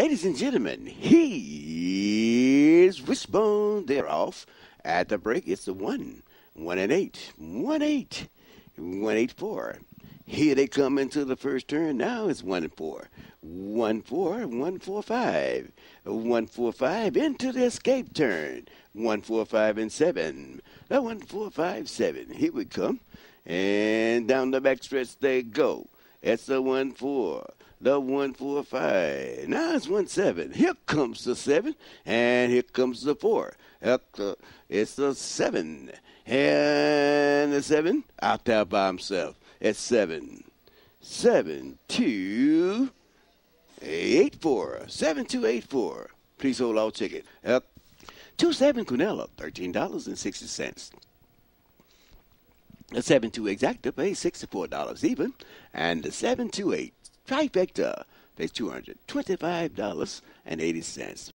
Ladies and gentlemen, here's Wishbone. They're off at the break. It's the one, one and eight, one eight, one eight four. Here they come into the first turn. Now it's one and four, one four, one four five, one four five into the escape turn. One four five and seven. The one four five seven. Here we come, and down the backstretch they go. It's the one four the one four five. Now it's one seven. Here comes the seven, and here comes the four. It's the seven, and the seven out there by himself. It's seven, seven two eight four, seven two eight four. Please hold all ticket. Thirteen dollars and sixty cents. The seven two exacta pays sixty four dollars even, and the seven two eight trifecta pays $225.80.